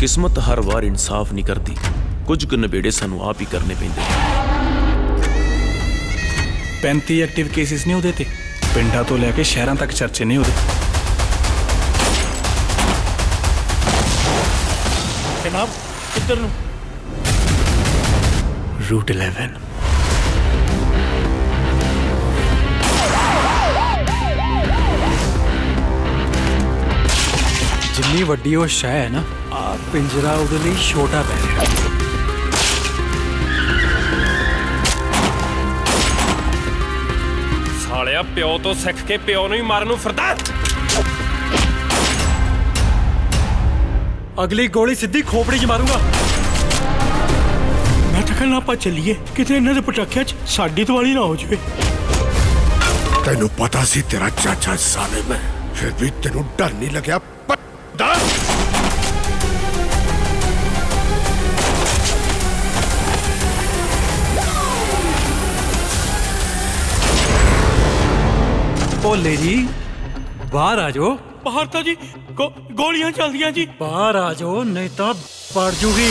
किस्मत हर बार इंसाफ नहीं करती। कुछ नबेड़े सू आप ही करने पेंदे। पैंती एक्टिव केसिस नहीं होते पिंडा तो लैके शहर तक चर्चे नहीं होते। जनाब किधर रूट इलेवन। ਕਿੱਧਰ ਨੂੰ ਰੂਟ 11 ਜਿੰਨੀ ਵੱਡੀ ਉਹ ਸ਼ੈ ਹੈ ਨਾ ਆ ਪਿੰਜਰਾ ਉਹਦੇ ਲਈ ਛੋਟਾ ਪੈ ਰਿਹਾ ਸਾਲਿਆ ਪਿਓ ਤੋਂ ਸਿੱਖ ਕੇ ਪਿਓ ਨੂੰ ਹੀ ਮਾਰਨ ਨੂੰ ਫਿਰਦਾ ਅਗਲੀ ਗੋਲੀ ਸਿੱਧੀ ਖੋਪੜੀ 'ਚ ਮਾਰੂੰਗਾ ਮੈਂ ਤਾਂ ਕਹਿੰਦਾ ਆਪਾਂ ਚੱਲੀਏ ਕਿਤੇ ਇਹਨਾਂ ਦੇ ਪਟਾਕਿਆਂ 'ਚ ਸਾਡੀ ਦਿਵਾਲੀ ਨਾ ਹੋ ਜਾਵੇ ਤੈਨੂੰ ਪਤਾ ਸੀ ਤੇਰਾ ਚਾਚਾ ਜ਼ਾਲਿਮ ਹੈ ਫਿਰ ਵੀ ਤੈਨੂੰ ਡਰ दस भोले जी बाहर आ जाओ। बाहर तो जी गोलियाँ चल दिया जी। बाहर आ जाओ नहीं तो पड़ जूगी।